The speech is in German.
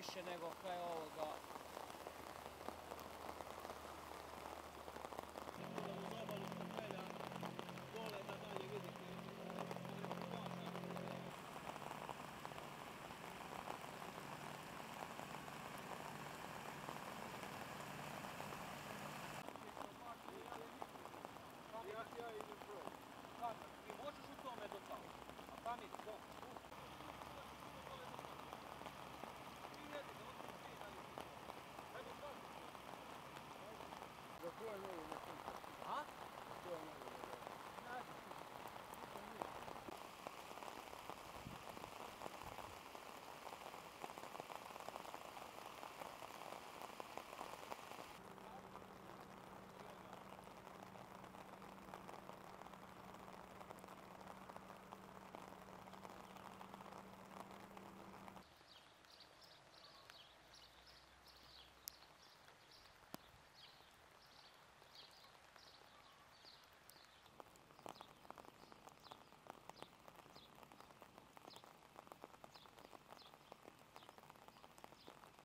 više nego kraj ovoga. Whoa, whoa, whoa.